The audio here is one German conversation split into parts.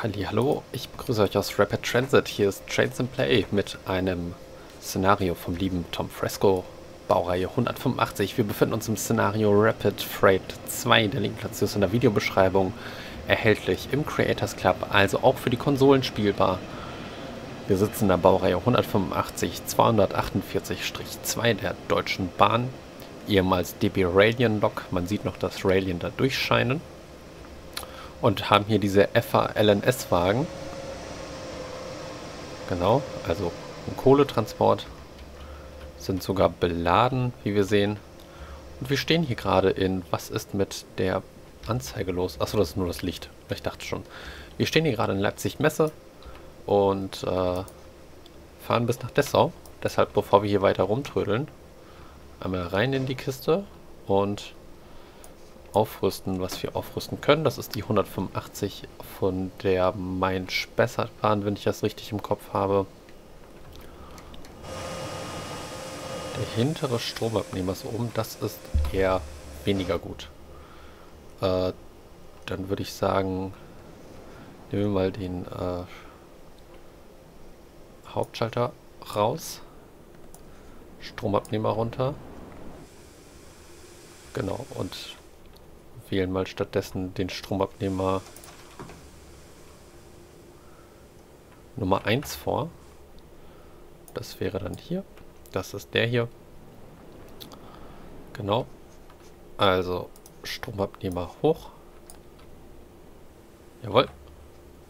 Hallo, ich begrüße euch aus Rapid Transit. Hier ist Trains in Play mit einem Szenario vom lieben Tom Fresco, Baureihe 185. Wir befinden uns im Szenario Rapid Freight 2. Der Link dazu ist in der Videobeschreibung erhältlich im Creators Club, also auch für die Konsolen spielbar. Wir sitzen in der Baureihe 185 248-2 der Deutschen Bahn, ehemals DB Railion Lok. Man sieht noch das Railion da durchscheinen und haben hier diese FA LNS Wagen. Genau, also ein Kohletransport. Sind sogar beladen, wie wir sehen. Und wir stehen hier gerade in, was ist mit der Anzeige los? Achso, das ist nur das Licht. Ich dachte schon. Wir stehen hier gerade in Leipzig Messe und äh, fahren bis nach Dessau. Deshalb, bevor wir hier weiter rumtrödeln, einmal rein in die Kiste und aufrüsten, was wir aufrüsten können. Das ist die 185 von der Main-Spessart-Bahn, wenn ich das richtig im Kopf habe. Der hintere Stromabnehmer ist oben, das ist eher weniger gut. Äh, dann würde ich sagen, nehmen wir mal den äh, Hauptschalter raus. Stromabnehmer runter. Genau, und wählen mal stattdessen den Stromabnehmer Nummer 1 vor. Das wäre dann hier. Das ist der hier. Genau. Also Stromabnehmer hoch. Jawohl.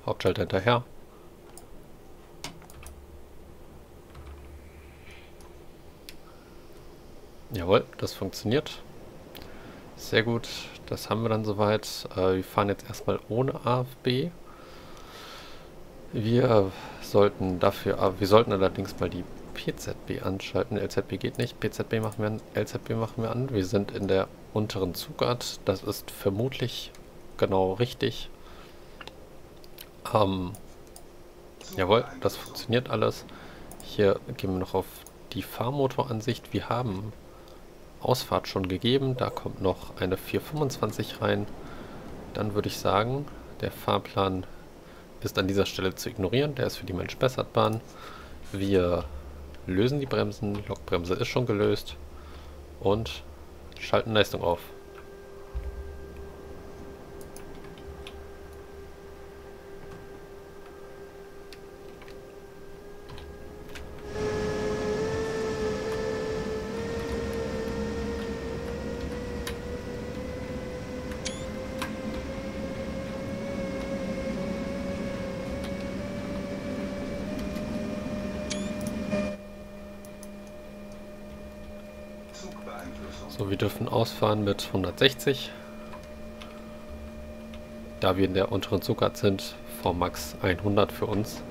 Hauptschalter hinterher. Jawohl, das funktioniert. Sehr gut, das haben wir dann soweit. Äh, wir fahren jetzt erstmal ohne AFB. Wir sollten dafür, äh, wir sollten allerdings mal die PZB anschalten. LZB geht nicht, PZB machen wir an, LZB machen wir an. Wir sind in der unteren Zugart. Das ist vermutlich genau richtig. Ähm, jawohl, das funktioniert alles. Hier gehen wir noch auf die Fahrmotoransicht. Wir haben Ausfahrt schon gegeben. Da kommt noch eine 425 rein. Dann würde ich sagen, der Fahrplan ist an dieser Stelle zu ignorieren. Der ist für die Mensch-Bessert-Bahn. Wir lösen die Bremsen. Lokbremse ist schon gelöst. Und schalten Leistung auf. So, wir dürfen ausfahren mit 160. Da wir in der unteren Zugart sind, Max 100 für uns.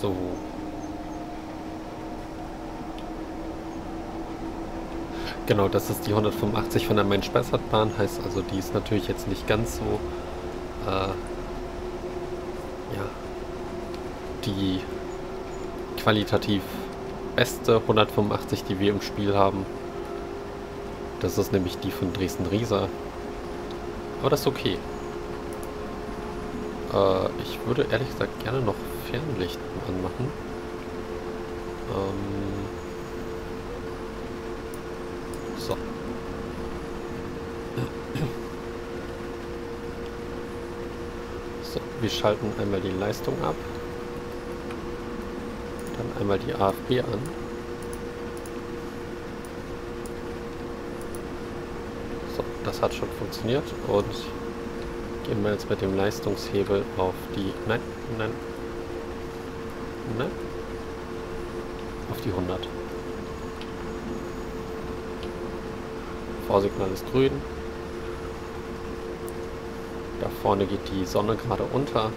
So. Genau, das ist die 185 von der Main-Spessart-Bahn, heißt also, die ist natürlich jetzt nicht ganz so, äh, ja, die qualitativ beste 185, die wir im Spiel haben. Das ist nämlich die von Dresden-Riesa. Aber das ist okay. Äh, ich würde ehrlich gesagt gerne noch Fernlicht anmachen. Ähm so. So, wir schalten einmal die Leistung ab. Dann einmal die AFB an. So, das hat schon funktioniert und gehen wir jetzt mit dem Leistungshebel auf die... Nein, nein. Nein. Auf die 100. Vorsignal ist grün. Da vorne geht die Sonne gerade unter.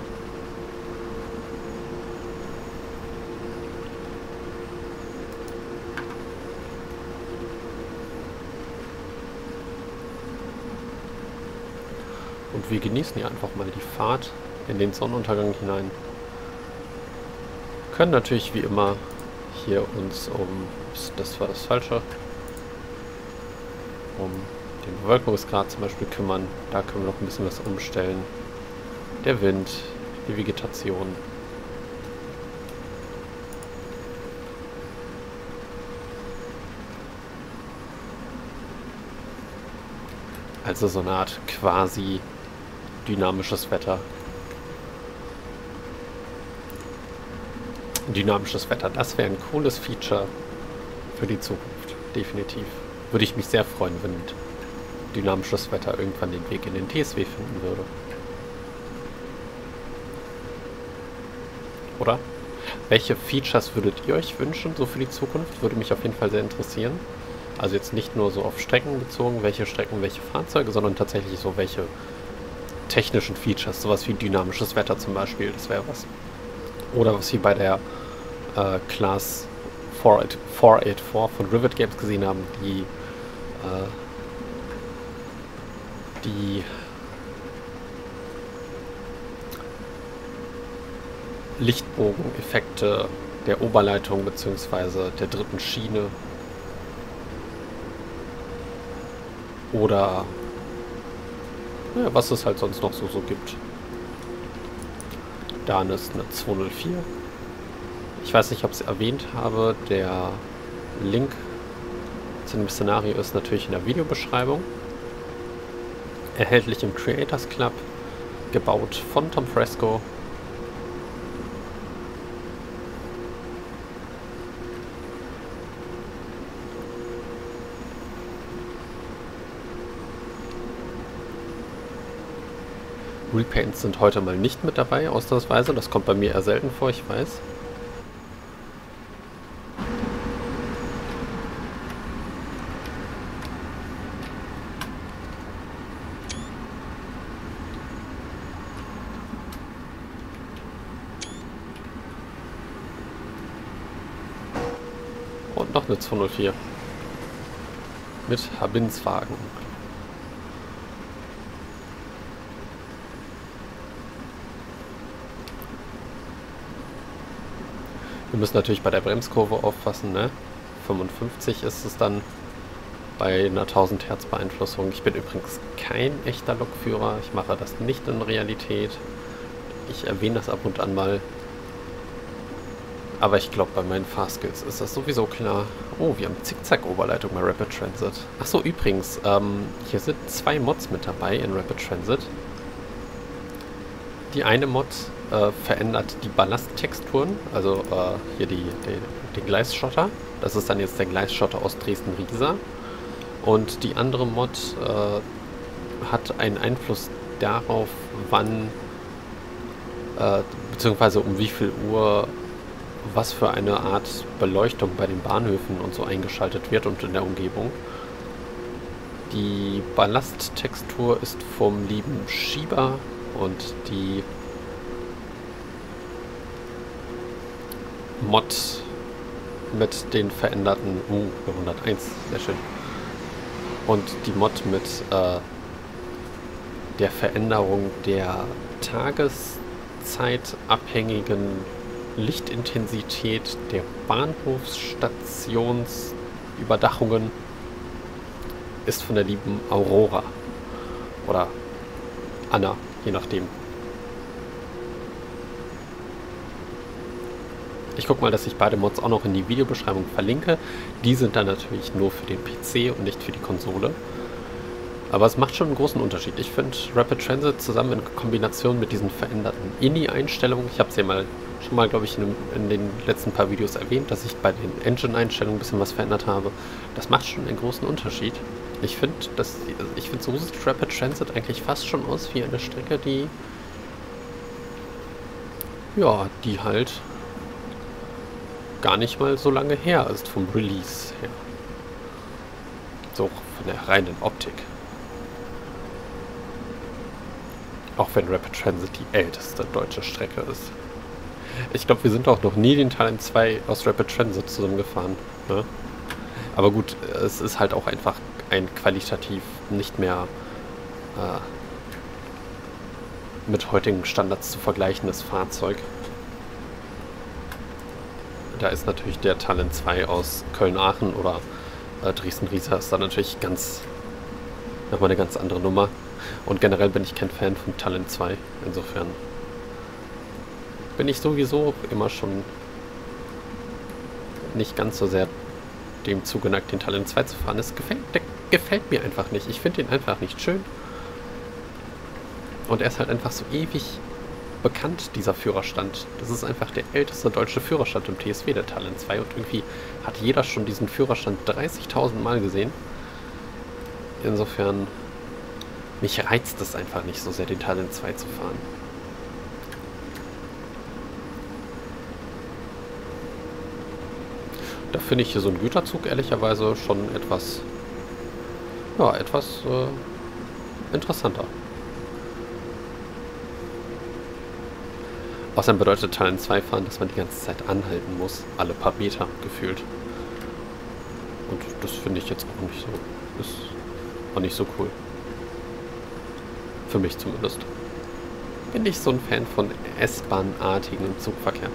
Und wir genießen hier einfach mal die Fahrt in den Sonnenuntergang hinein. Können natürlich wie immer hier uns um, das war das Falsche, um Bewölkungsgrad zum Beispiel kümmern. Da können wir noch ein bisschen was umstellen. Der Wind, die Vegetation. Also so eine Art quasi dynamisches Wetter. Dynamisches Wetter, das wäre ein cooles Feature für die Zukunft, definitiv. Würde ich mich sehr freuen, wenn dynamisches Wetter irgendwann den Weg in den TSW finden würde. Oder? Welche Features würdet ihr euch wünschen, so für die Zukunft? Würde mich auf jeden Fall sehr interessieren. Also jetzt nicht nur so auf Strecken bezogen, welche Strecken, welche Fahrzeuge, sondern tatsächlich so welche technischen Features, sowas wie dynamisches Wetter zum Beispiel, das wäre was. Oder was wir bei der äh, Class 484 von Rivet Games gesehen haben, die äh, die Lichtbogeneffekte der Oberleitung bzw. der dritten Schiene oder ja, was es halt sonst noch so, so gibt. Dann ist eine 204. Ich weiß nicht, ob ich es erwähnt habe, der Link zu dem Szenario ist natürlich in der Videobeschreibung. Erhältlich im Creators Club, gebaut von Tom Fresco. Repaints sind heute mal nicht mit dabei, ausnahmsweise. Das kommt bei mir eher selten vor, ich weiß. 204. Mit Habinswagen. Wir müssen natürlich bei der Bremskurve aufpassen, ne? 55 ist es dann bei einer 1000 Hertz Beeinflussung. Ich bin übrigens kein echter Lokführer. Ich mache das nicht in Realität. Ich erwähne das ab und an mal. Aber ich glaube, bei meinen Fahrskills ist das sowieso klar. Oh, wir haben Zickzack-Oberleitung bei Rapid Transit. Achso, übrigens, ähm, hier sind zwei Mods mit dabei in Rapid Transit. Die eine Mod äh, verändert die Ballasttexturen, also äh, hier die, die, den Gleisschotter. Das ist dann jetzt der Gleisschotter aus Dresden-Riesa. Und die andere Mod äh, hat einen Einfluss darauf, wann äh, beziehungsweise um wie viel Uhr was für eine Art Beleuchtung bei den Bahnhöfen und so eingeschaltet wird und in der Umgebung. Die Ballasttextur ist vom lieben Schieber und die Mod mit den veränderten... Uh, 101, sehr schön. Und die Mod mit äh, der Veränderung der tageszeitabhängigen Lichtintensität der Bahnhofsstationsüberdachungen ist von der lieben Aurora. Oder Anna, je nachdem. Ich gucke mal, dass ich beide Mods auch noch in die Videobeschreibung verlinke. Die sind dann natürlich nur für den PC und nicht für die Konsole. Aber es macht schon einen großen Unterschied. Ich finde Rapid Transit zusammen in Kombination mit diesen veränderten INI-Einstellungen, ich habe ja mal schon mal, glaube ich, in, in, den letzten paar Videos erwähnt, dass ich bei den Engine-Einstellungen ein bisschen was verändert habe. Das macht schon einen großen Unterschied. Ich finde, ich finde, so sieht Rapid Transit eigentlich fast schon aus wie eine Strecke, die ja, die halt gar nicht mal so lange her ist vom Release her. So von der reinen Optik. Auch wenn Rapid Transit die älteste deutsche Strecke ist. Ich glaube, wir sind auch noch nie den Teil 2 aus Rapid Transit zusammengefahren. Ne? Aber gut, es ist halt auch einfach ein qualitativ nicht mehr äh, mit heutigen Standards zu vergleichendes Fahrzeug. Da ist natürlich der Talent 2 aus Köln-Aachen oder äh, Dresden-Riesa ist da natürlich ganz nochmal eine ganz andere Nummer. Und generell bin ich kein Fan von Talent 2. Insofern bin ich sowieso immer schon nicht ganz so sehr dem zugeneigt, den Talent 2 zu fahren. Es gefällt, der gefällt mir einfach nicht. Ich finde ihn einfach nicht schön. Und er ist halt einfach so ewig bekannt, dieser Führerstand. Das ist einfach der älteste deutsche Führerstand im TSW, der Talent 2. Und irgendwie hat jeder schon diesen Führerstand 30.000 Mal gesehen. Insofern, mich reizt es einfach nicht so sehr, den Talent 2 zu fahren. Da finde ich hier so einen Güterzug ehrlicherweise schon etwas, ja, etwas äh, interessanter. Außerdem bedeutet Talent 2 fahren, dass man die ganze Zeit anhalten muss, alle paar Meter gefühlt. Und das finde ich jetzt auch nicht so, ist auch nicht so cool. Für mich zumindest. Bin nicht so ein Fan von S-Bahn-artigen Zugverkehr.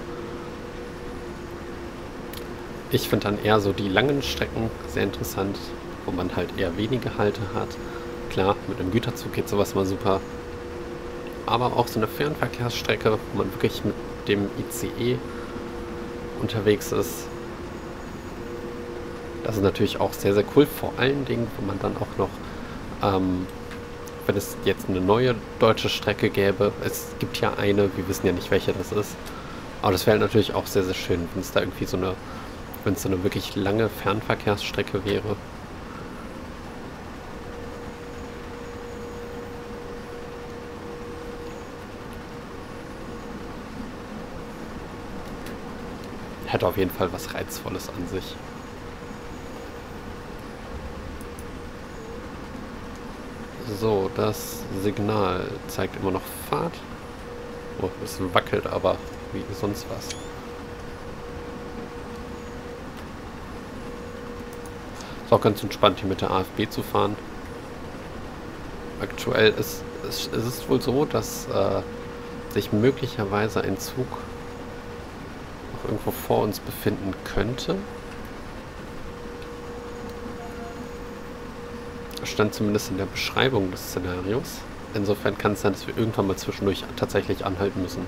Ich finde dann eher so die langen Strecken sehr interessant, wo man halt eher wenige Halte hat. Klar, mit einem Güterzug geht sowas mal super. Aber auch so eine Fernverkehrsstrecke, wo man wirklich mit dem ICE unterwegs ist. Das ist natürlich auch sehr, sehr cool. Vor allen Dingen, wo man dann auch noch, ähm, wenn es jetzt eine neue deutsche Strecke gäbe, es gibt ja eine, wir wissen ja nicht, welche das ist. Aber das wäre halt natürlich auch sehr, sehr schön, wenn es da irgendwie so eine wenn es eine wirklich lange Fernverkehrsstrecke wäre. Hätte auf jeden Fall was Reizvolles an sich. So, das Signal zeigt immer noch Fahrt. Oh, es wackelt aber wie sonst was. Auch ganz entspannt hier mit der AFB zu fahren. Aktuell ist es, ist es wohl so, dass äh, sich möglicherweise ein Zug noch irgendwo vor uns befinden könnte. Stand zumindest in der Beschreibung des Szenarios. Insofern kann es sein, dass wir irgendwann mal zwischendurch tatsächlich anhalten müssen.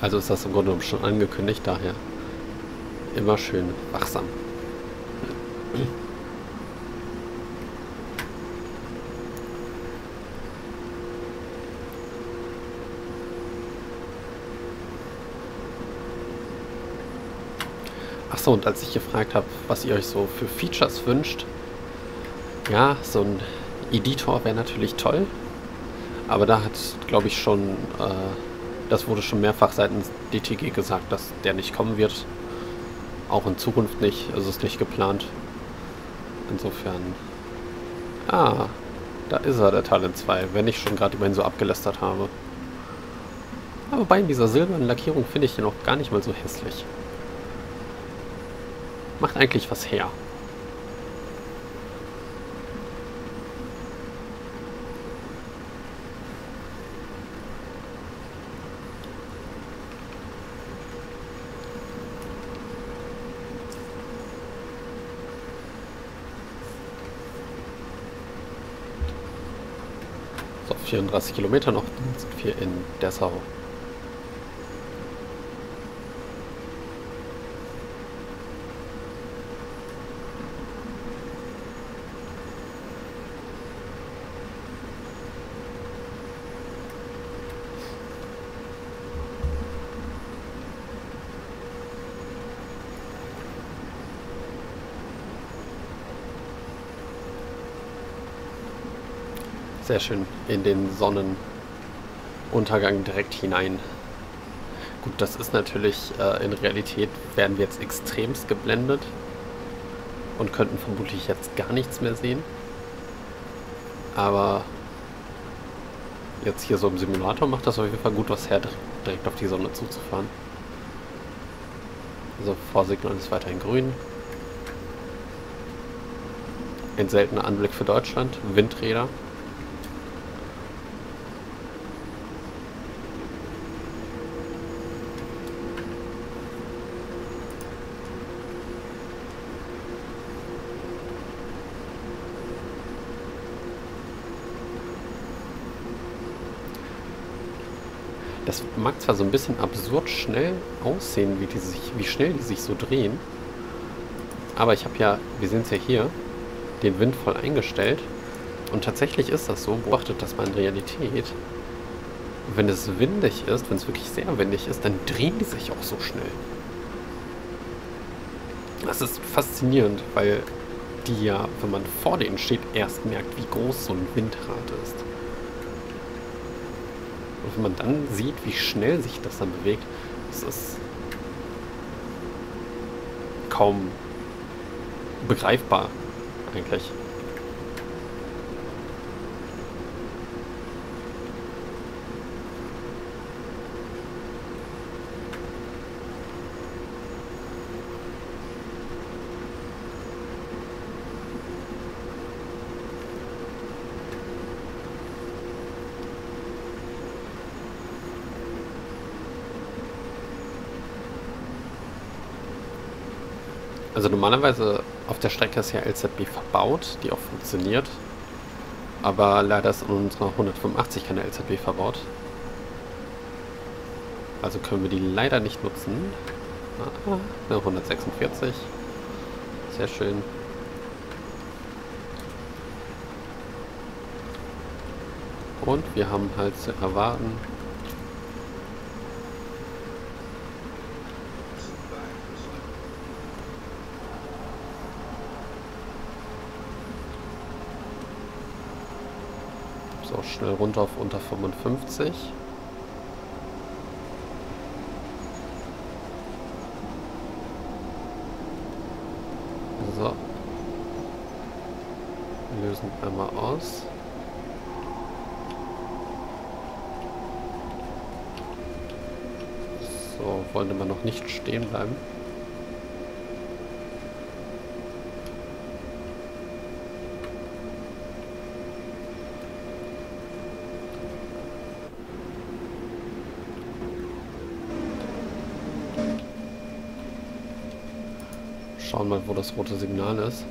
Also ist das im Grunde genommen schon angekündigt, daher immer schön wachsam. Achso, und als ich gefragt habe, was ihr euch so für Features wünscht, ja, so ein Editor wäre natürlich toll, aber da hat, glaube ich, schon, äh, das wurde schon mehrfach seitens DTG gesagt, dass der nicht kommen wird. Auch in Zukunft nicht. Also ist nicht geplant. Insofern. Ah, da ist er, der Talent 2, wenn ich schon gerade ihn so abgelästert habe. Aber bei dieser silbernen Lackierung finde ich den auch gar nicht mal so hässlich. Macht eigentlich was her. 34 Kilometer noch, sind wir in Dessau. Sehr schön. In den Sonnenuntergang direkt hinein. Gut, das ist natürlich, äh, in Realität werden wir jetzt extremst geblendet und könnten vermutlich jetzt gar nichts mehr sehen. Aber jetzt hier so im Simulator macht das auf jeden Fall gut was her, direkt auf die Sonne zuzufahren. Also Vorsignal ist weiterhin grün. Ein seltener Anblick für Deutschland. Windräder. Das mag zwar so ein bisschen absurd schnell aussehen, wie, die sich, wie schnell die sich so drehen. Aber ich habe ja, wir sehen es ja hier, den Wind voll eingestellt. Und tatsächlich ist das so, beobachtet das mal in Realität. Wenn es windig ist, wenn es wirklich sehr windig ist, dann drehen die sich auch so schnell. Das ist faszinierend, weil die ja, wenn man vor denen steht, erst merkt, wie groß so ein Windrad ist. Und wenn man dann sieht, wie schnell sich das dann bewegt, das ist kaum begreifbar eigentlich. Also normalerweise auf der Strecke ist ja LZB verbaut, die auch funktioniert. Aber leider ist in unserer 185 keine LZB verbaut. Also können wir die leider nicht nutzen. Ah, eine 146. Sehr schön. Und wir haben halt zu erwarten, So, schnell runter auf unter 55. So. Lösen einmal aus. So, wollen wir noch nicht stehen bleiben. Schauen mal, wo das rote Signal ist.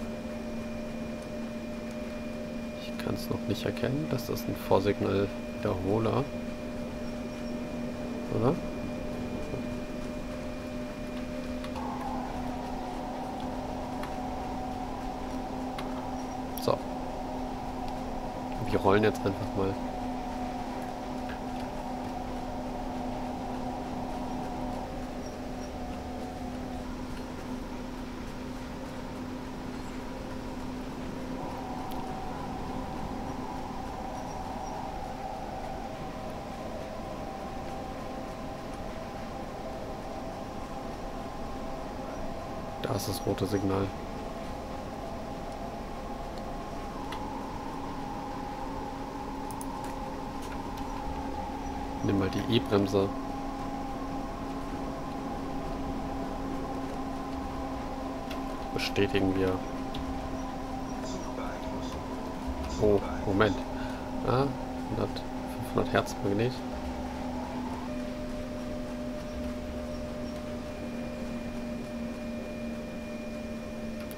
Ich kann es noch nicht erkennen. Das ist ein Vorsignal Wiederholer. Oder? So. Wir rollen jetzt einfach mal. Ist das rote Signal. Nimm mal die E-Bremse. Bestätigen wir. Oh, Moment. Ah, 100, 500 Hertz Magnet.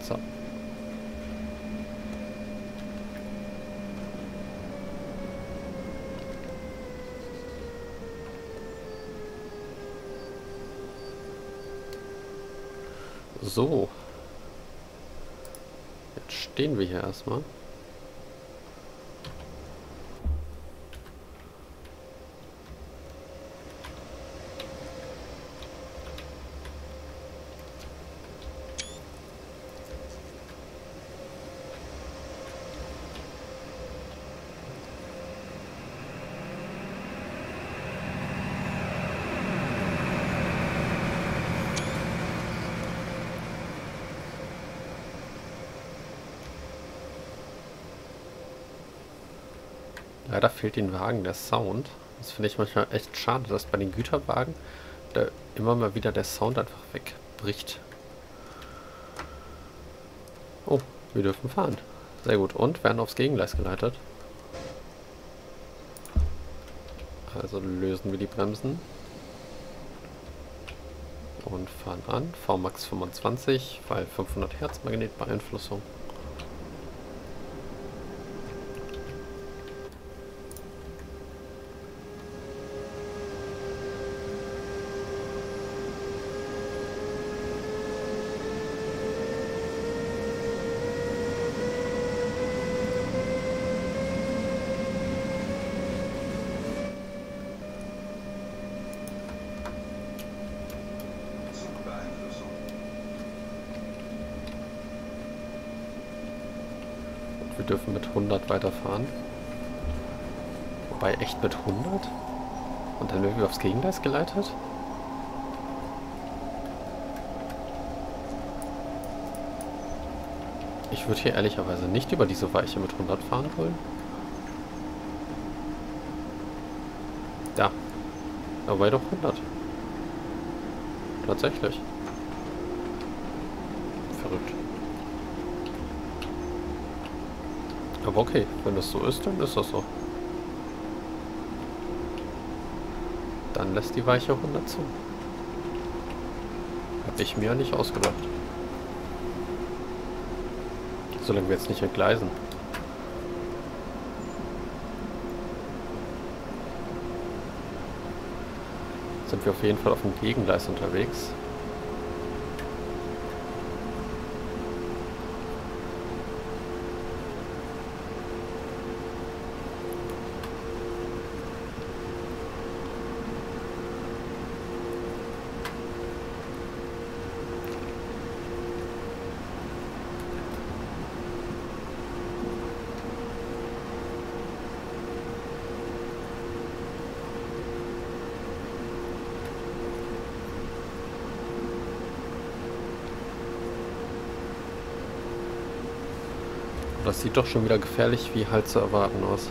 So. So. Jetzt stehen wir hier erstmal. Leider fehlt den Wagen der Sound. Das finde ich manchmal echt schade, dass bei den Güterwagen da immer mal wieder der Sound einfach wegbricht. Oh, wir dürfen fahren. Sehr gut. Und werden aufs Gegengleis geleitet. Also lösen wir die Bremsen. Und fahren an. VMAX 25, weil 500 Hertz Magnetbeeinflussung. wir dürfen mit 100 weiterfahren. Wobei, echt mit 100? Und dann wir aufs Gegengleis geleitet? Ich würde hier ehrlicherweise nicht über diese Weiche mit 100 fahren wollen. Ja. Aber doch 100. Tatsächlich. Verrückt. Aber okay, wenn das so ist, dann ist das so. Dann lässt die Weiche 100 zu. Hab ich mir nicht ausgedacht. Solange wir jetzt nicht entgleisen. Sind wir auf jeden Fall auf dem Gegengleis unterwegs. Das sieht doch schon wieder gefährlich wie halt zu erwarten aus.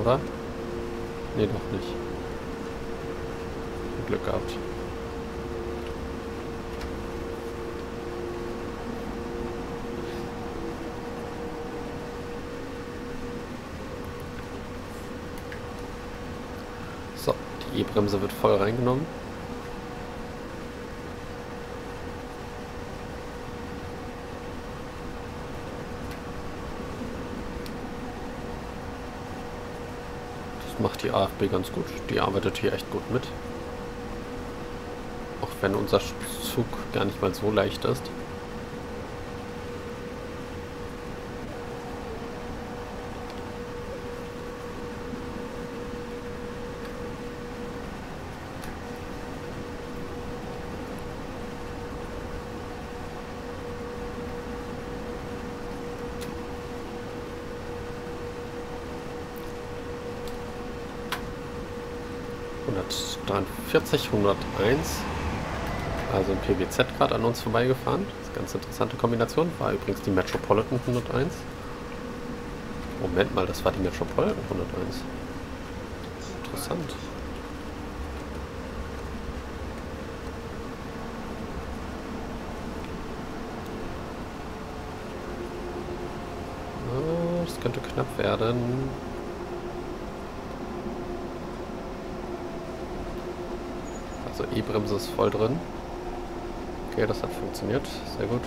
Oder? Nee, doch nicht. Glück gehabt. So, die E-Bremse wird voll reingenommen. Macht die AFB ganz gut. Die arbeitet hier echt gut mit. Auch wenn unser Zug gar nicht mal so leicht ist. Hundertdreiundvierzig, hunderteins. Also ein PWZ gerade an uns vorbeigefahren. Das ist eine ganz interessante Kombination. War übrigens die Metropolitan 101. Moment mal, das war die Metropolitan 101. Interessant. Das könnte knapp werden. Also E-Bremse ist voll drin. Okay, das hat funktioniert. Sehr gut.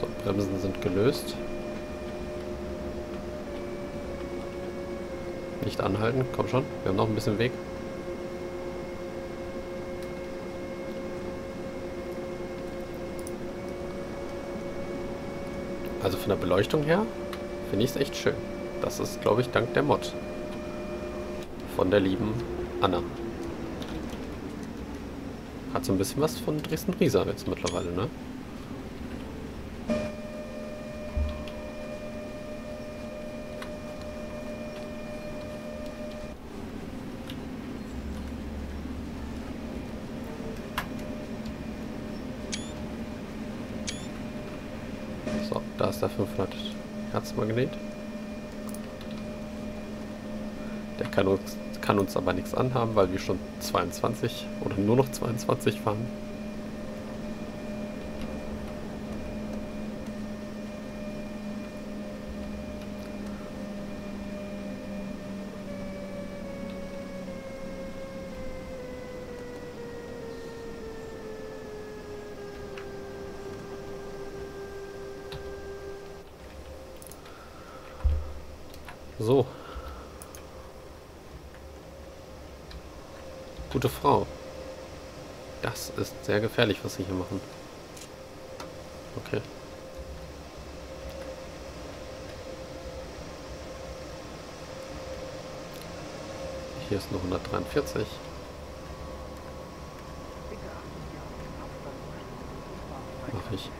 So, Bremsen sind gelöst. Nicht anhalten, komm schon. Wir haben noch ein bisschen Weg. Also von der Beleuchtung her finde ich es echt schön. Das ist, glaube ich, dank der Mod. Von der lieben Anna. Hat so ein bisschen was von Dresden-Riesa jetzt mittlerweile, ne? Da ist der 500 Hertz Magnet. Der kann uns, kann uns aber nichts anhaben, weil wir schon 22 oder nur noch 22 fahren. gefährlich, was sie hier machen. Okay. Hier ist nur 143. Mach ich.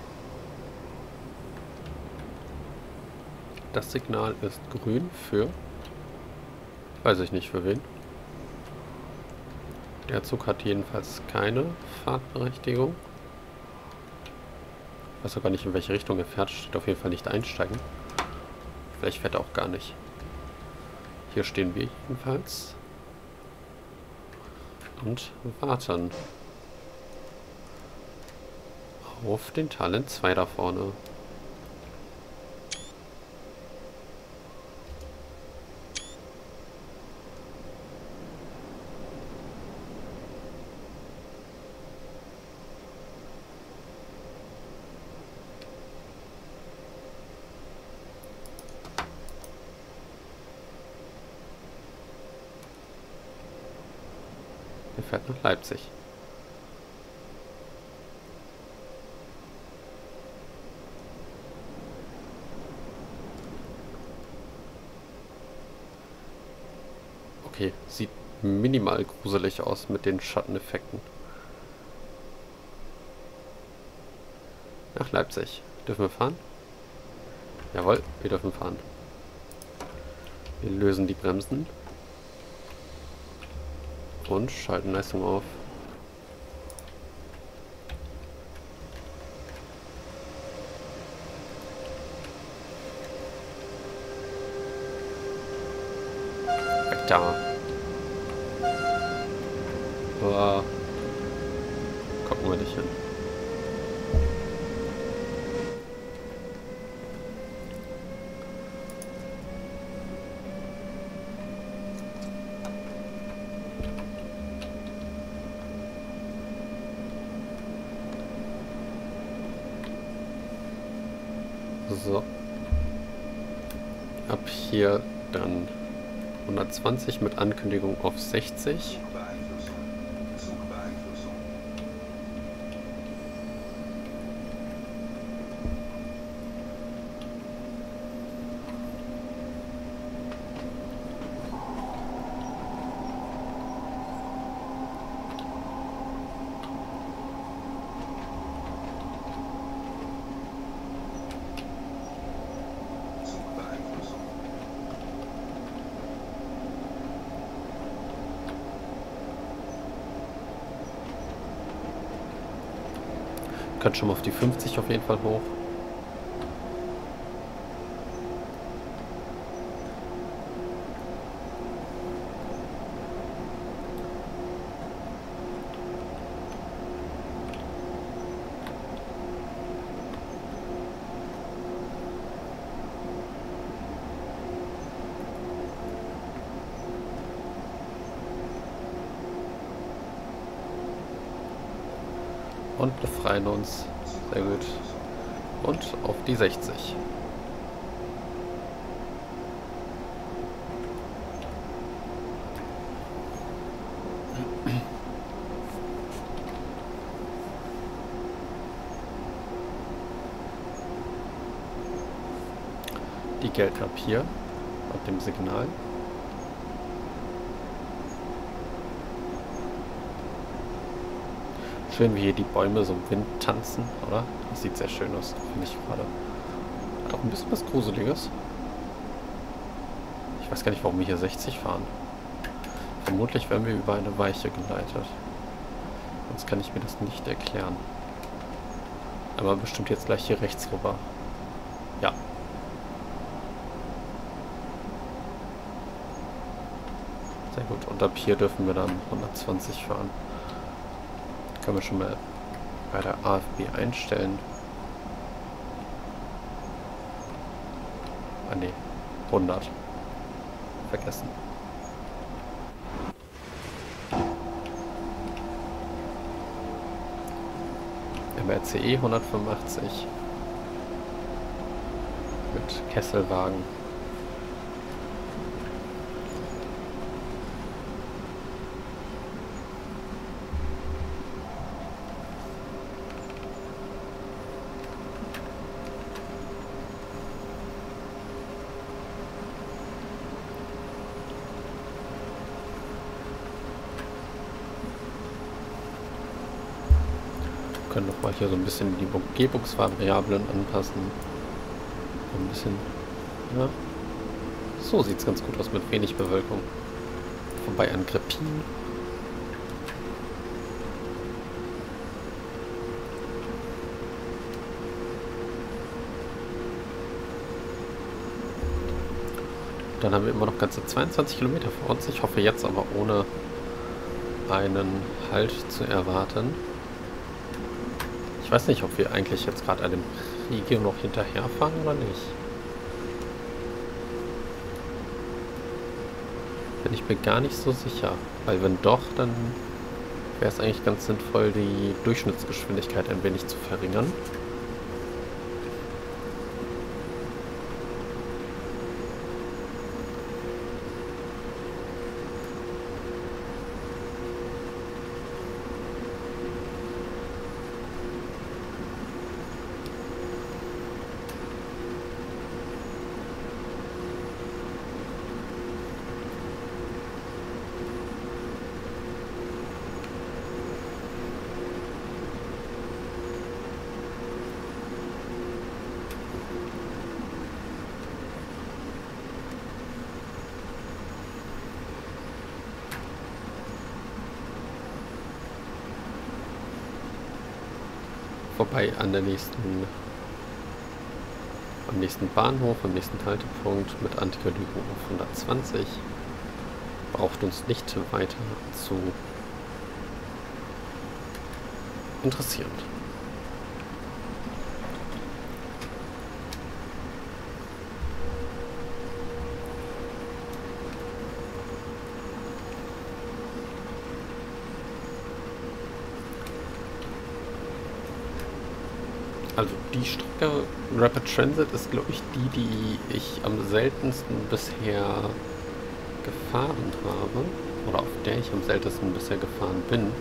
Das Signal ist grün für... Weiß ich nicht für wen. Der Zug hat jedenfalls keine Fahrtberechtigung. Ich weiß gar nicht, in welche Richtung er fährt. Steht auf jeden Fall nicht einsteigen. Vielleicht fährt er auch gar nicht. Hier stehen wir jedenfalls. Und warten. Auf den Talent 2 da vorne. Leipzig. Okay, sieht minimal gruselig aus mit den Schatteneffekten. Nach Leipzig. Dürfen wir fahren? Jawohl, wir dürfen fahren. Wir lösen die Bremsen. Und schalten Leistung auf. Da. Boah. Gucken wir nicht hin. So. Ab hier dann 120 mit Ankündigung auf 60. Könnt schon mal auf die 50 auf jeden Fall hoch. Und befreien uns. Sehr gut. Und auf die 60. Die hier, ab dem Signal. Schön, wie hier die Bäume so im Wind tanzen, oder? Das sieht sehr schön aus, finde ich gerade. Hat auch ein bisschen was Gruseliges. Ich weiß gar nicht, warum wir hier 60 fahren. Vermutlich werden wir über eine Weiche geleitet. Sonst kann ich mir das nicht erklären. Aber bestimmt jetzt gleich hier rechts rüber. Ja. Sehr gut. Und ab hier dürfen wir dann 120 fahren. Können wir schon mal bei der AFB einstellen. Ah ne, 100. Vergessen. MRCE 185 mit Kesselwagen. Mal hier so ein bisschen die Umgebungsvariablen anpassen. Ein bisschen, ja. So sieht es ganz gut aus mit wenig Bewölkung. Vorbei an Grepin. Dann haben wir immer noch ganze 22 Kilometer vor uns. Ich hoffe jetzt aber ohne einen Halt zu erwarten. Ich weiß nicht, ob wir eigentlich jetzt gerade einem Regio noch hinterherfahren oder nicht. Bin ich mir gar nicht so sicher. Weil wenn doch, dann wäre es eigentlich ganz sinnvoll, die Durchschnittsgeschwindigkeit ein wenig zu verringern. Vorbei an der nächsten am nächsten Bahnhof, am nächsten Haltepunkt mit Antikalüro auf 120. Braucht uns nicht weiter zu interessieren. Also die Strecke Rapid Transit ist, glaube ich, die, die ich am seltensten bisher gefahren habe. Oder auf der ich am seltensten bisher gefahren bin.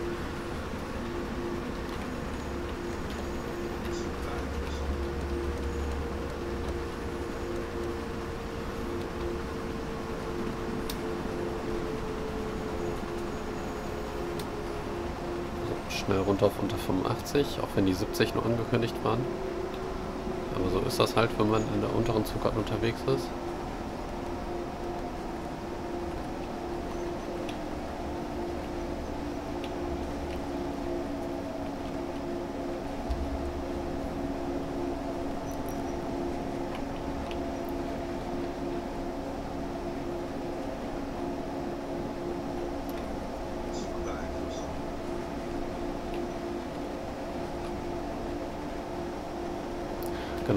schnell runter auf unter 85, auch wenn die 70 nur angekündigt waren. Aber so ist das halt, wenn man in der unteren Zugart unterwegs ist.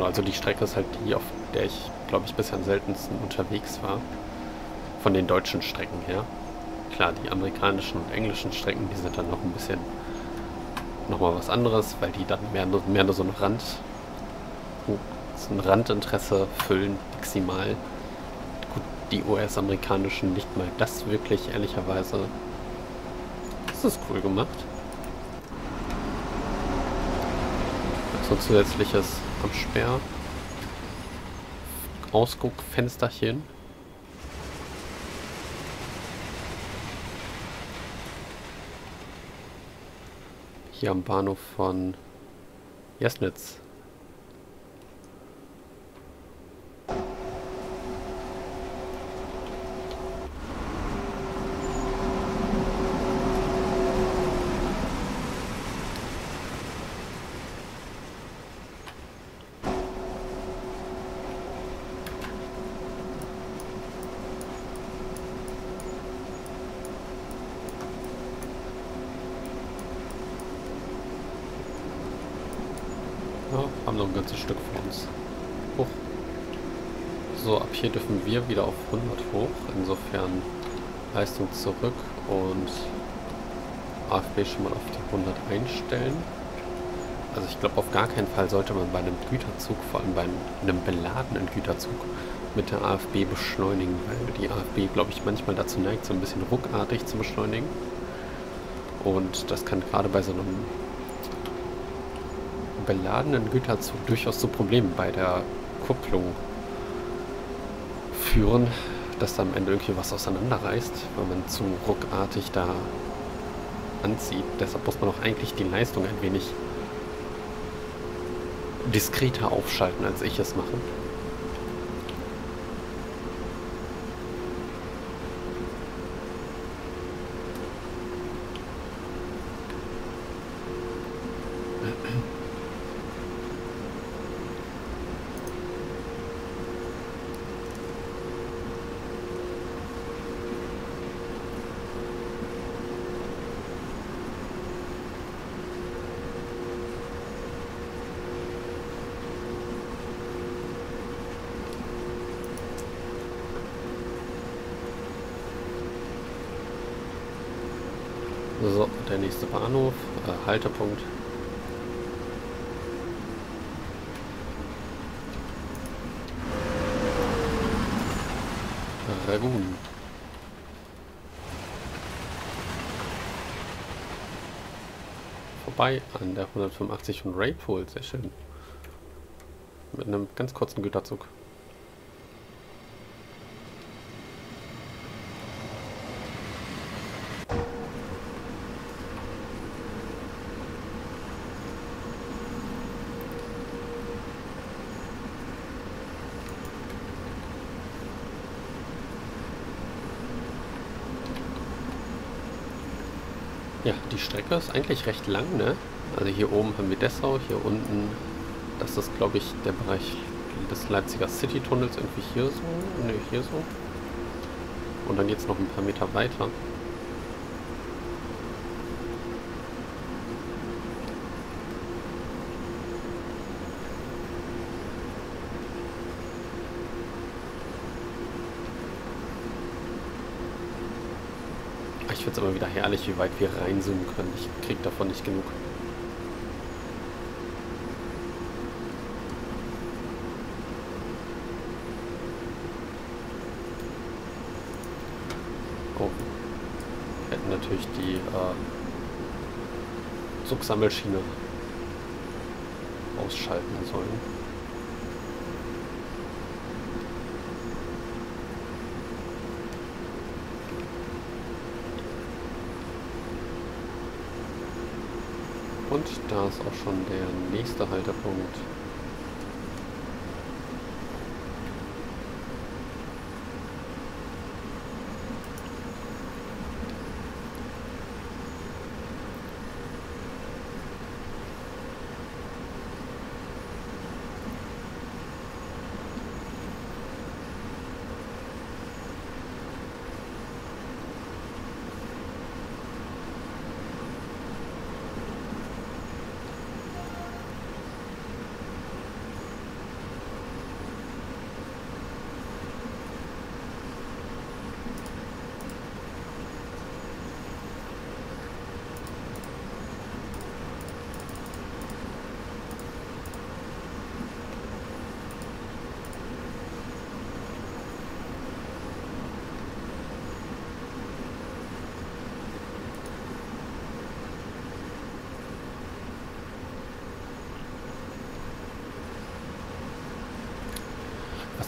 Also die Strecke ist halt die, auf der ich, glaube ich, bisher am seltensten unterwegs war. Von den deutschen Strecken her. Klar, die amerikanischen und englischen Strecken, die sind dann noch ein bisschen nochmal was anderes, weil die dann mehr, nur- mehr so ein Rand, oh, so ein Randinteresse füllen, maximal. Gut, die US-amerikanischen nicht mal das wirklich, ehrlicherweise. Das ist cool gemacht. So zusätzliches am Sperr. Ausguckfensterchen. Hier am Bahnhof von Jesnitz. Ja, haben noch ein ganzes Stück vor uns. Hoch. So, ab hier dürfen wir wieder auf 100 hoch. Insofern Leistung zurück und AFB schon mal auf die 100 einstellen. Also ich glaube, auf gar keinen Fall sollte man bei einem Güterzug, vor allem bei einem beladenen Güterzug, mit der AFB beschleunigen, weil die AFB, glaube ich, manchmal dazu neigt, so ein bisschen ruckartig zu beschleunigen. Und das kann gerade bei so einem beladenen Güterzug durchaus zu Problemen bei der Kupplung führen, dass da am Ende irgendwie was auseinanderreißt, weil man zu ruckartig da anzieht. Deshalb muss man auch eigentlich die Leistung ein wenig diskreter aufschalten, als ich es mache. So, der nächste Bahnhof, äh, Haltepunkt. Ragun. Vorbei an der 185 von Raypool, sehr schön. Mit einem ganz kurzen Güterzug. Ja, die Strecke ist eigentlich recht lang, ne? Also hier oben haben wir Dessau, hier unten, das ist glaube ich der Bereich des Leipziger City-Tunnels, irgendwie hier so, ne, hier so. Und dann geht es noch ein paar Meter weiter. Ich finde es immer wieder herrlich, wie weit wir reinzoomen können. Ich krieg davon nicht genug. Oh. Wir hätten natürlich die äh, Zugsammelschiene ausschalten sollen. Und da ist auch schon der nächste Haltepunkt.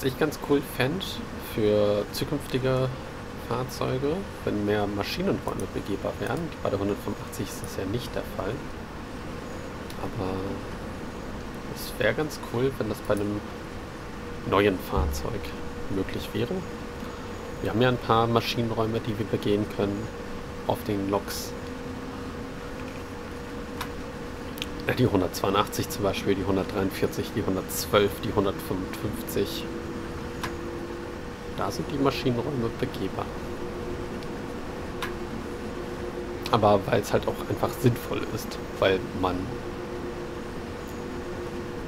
Ich ganz cool fände für zukünftige Fahrzeuge, wenn mehr Maschinenräume begehbar wären. Bei der 185 ist das ja nicht der Fall. Aber es wäre ganz cool, wenn das bei einem neuen Fahrzeug möglich wäre. Wir haben ja ein paar Maschinenräume, die wir begehen können auf den Loks. Die 182 zum Beispiel, die 143, die 112, die 155. Da sind die Maschinenräume begehbar. Aber weil es halt auch einfach sinnvoll ist, weil man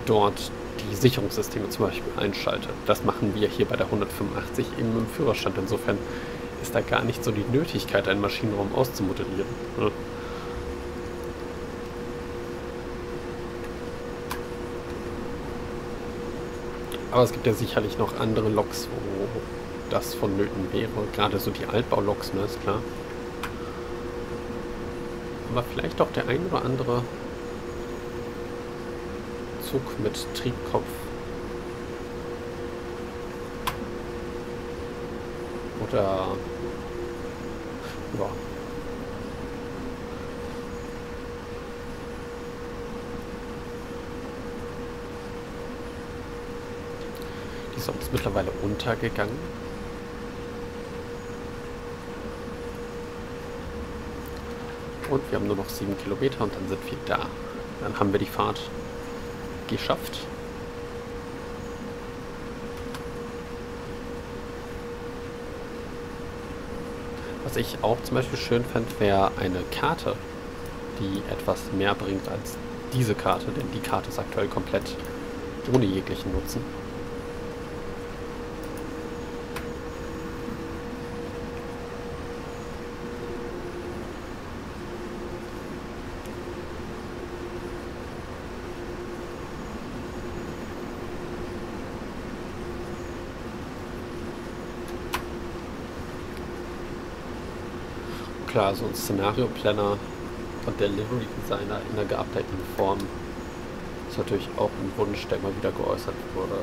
dort die Sicherungssysteme zum Beispiel einschaltet. Das machen wir hier bei der 185 eben im Führerstand. Insofern ist da gar nicht so die Nötigkeit, einen Maschinenraum auszumodellieren. Ne? Aber es gibt ja sicherlich noch andere Loks, wo das vonnöten wäre. Gerade so die Altbauloks, ne, ist klar. Aber vielleicht auch der ein oder andere Zug mit Triebkopf. Oder ja, Ist mittlerweile untergegangen. Und wir haben nur noch sieben Kilometer und dann sind wir da. Dann haben wir die Fahrt geschafft. Was ich auch zum Beispiel schön fände, wäre eine Karte, die etwas mehr bringt als diese Karte, denn die Karte ist aktuell komplett ohne jeglichen Nutzen. Klar, so ein Szenario-Planner und Delivery Designer in der geupdateten Form ist natürlich auch ein Wunsch, der immer wieder geäußert wurde.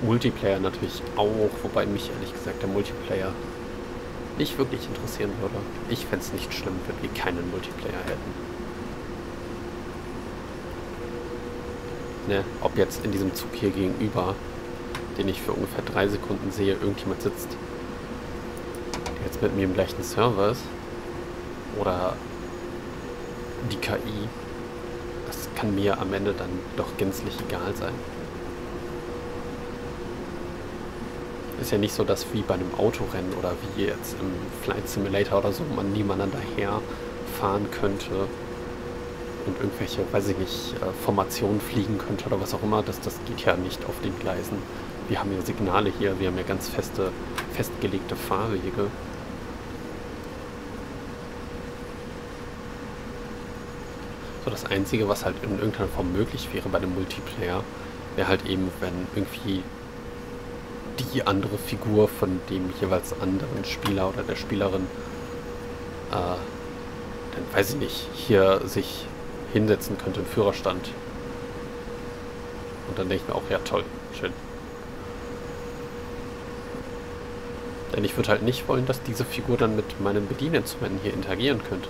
Multiplayer natürlich auch, wobei mich ehrlich gesagt der Multiplayer nicht wirklich interessieren würde. Ich fände es nicht schlimm, wenn wir keinen Multiplayer hätten. Ne, ob jetzt in diesem Zug hier gegenüber, den ich für ungefähr drei Sekunden sehe, irgendjemand sitzt, jetzt mit mir im gleichen Server ist, oder die KI, das kann mir am Ende dann doch gänzlich egal sein. Ist ja nicht so, dass wie bei einem Autorennen oder wie jetzt im Flight Simulator oder so man nebeneinander herfahren könnte und irgendwelche, weiß ich nicht, äh, Formationen fliegen könnte oder was auch immer. Das, das geht ja nicht auf den Gleisen. Wir haben ja Signale hier, wir haben ja ganz feste, festgelegte Fahrwege. So, das Einzige, was halt in irgendeiner Form möglich wäre bei einem Multiplayer, wäre halt eben, wenn irgendwie die andere Figur von dem jeweils anderen Spieler oder der Spielerin, äh, dann weiß ich nicht, hier sich hinsetzen könnte im Führerstand. Und dann denke ich mir auch, ja toll, schön. Denn ich würde halt nicht wollen, dass diese Figur dann mit meinen Bedieninstrumenten hier interagieren könnte.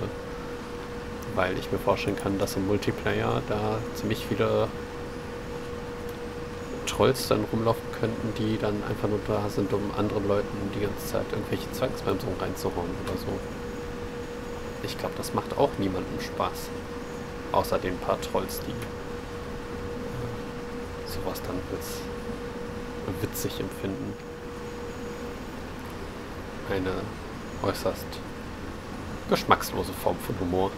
Weil ich mir vorstellen kann, dass im Multiplayer da ziemlich viele Trolls dann rumlaufen könnten, die dann einfach nur da sind, um anderen Leuten die ganze Zeit irgendwelche Zwangsbremsungen reinzuhauen oder so. Ich glaube, das macht auch niemandem Spaß. Außer den paar Trolls, die sowas dann als witzig empfinden. Eine äußerst geschmackslose Form von Humor.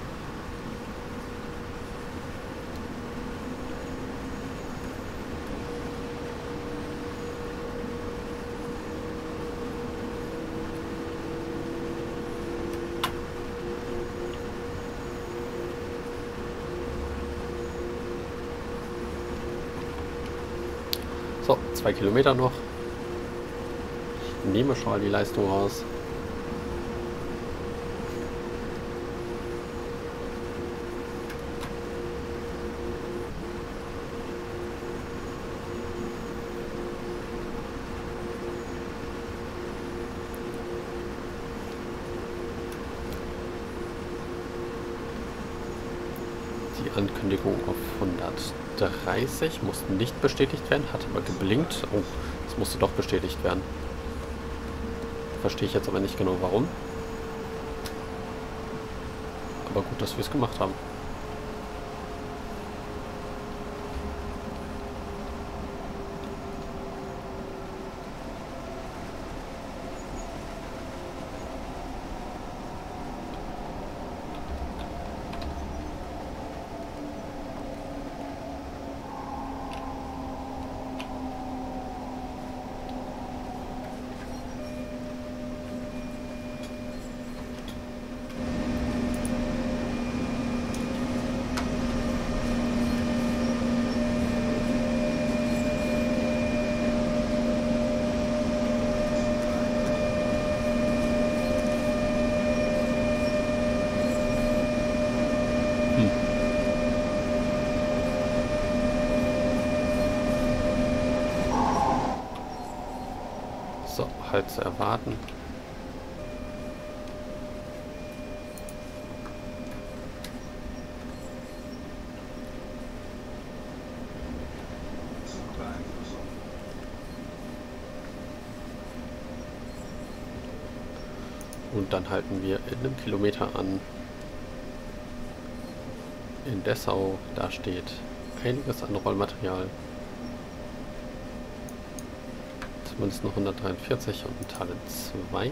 So, zwei Kilometer noch. Nehme schon mal die Leistung raus. Die Ankündigung auf 130 musste nicht bestätigt werden, hat aber geblinkt. Oh, es musste doch bestätigt werden. Verstehe ich jetzt aber nicht genau warum. Aber gut, dass wir es gemacht haben. halt zu erwarten. Und dann halten wir in einem Kilometer an. In Dessau, da steht einiges an Rollmaterial. Noch 143 und ein Talent 2.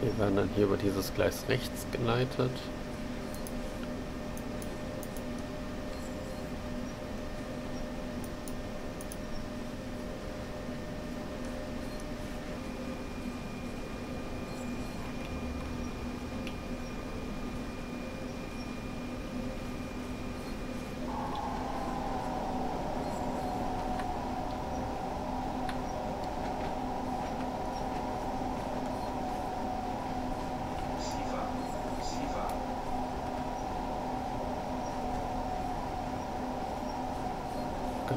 Wir werden dann hier über dieses Gleis rechts geleitet.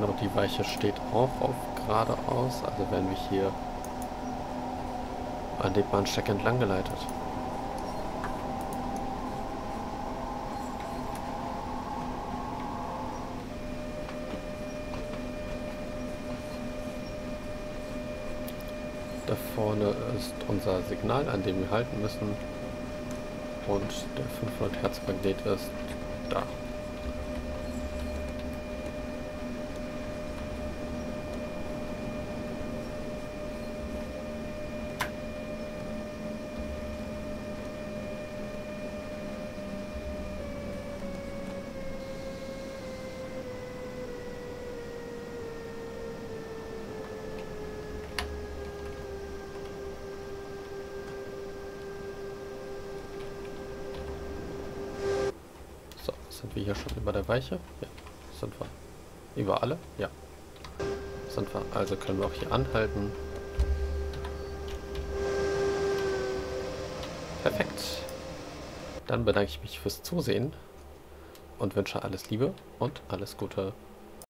Genau, die Weiche steht auch auf geradeaus, also werden wir hier an dem Bahnsteig entlang geleitet. Da vorne ist unser Signal, an dem wir halten müssen. Und der 500 Hertz Magnet ist da. So, sind der Weiche? Ja, sind wir. Über alle? Ja. Sind wir. Also können wir auch hier anhalten. Perfekt. Dann bedanke ich mich fürs Zusehen und wünsche alles Liebe und alles Gute.